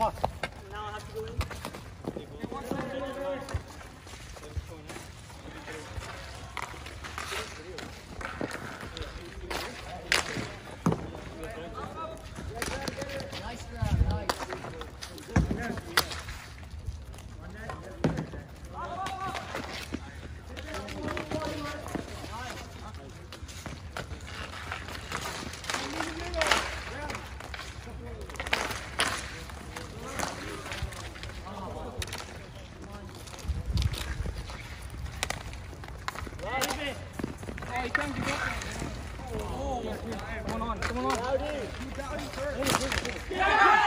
Fuck. Now I have to go in. Oh, come on, come on. That's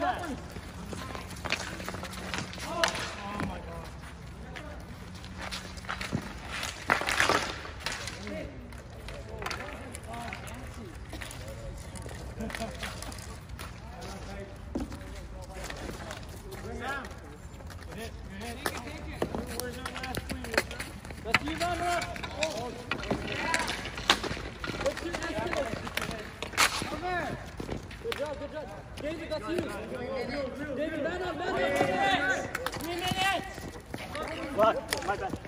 はい。David, that's you. David, man up, man up. Three minutes. Look, my bad.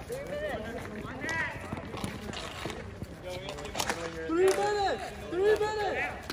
Three minutes. Three minutes. Three minutes.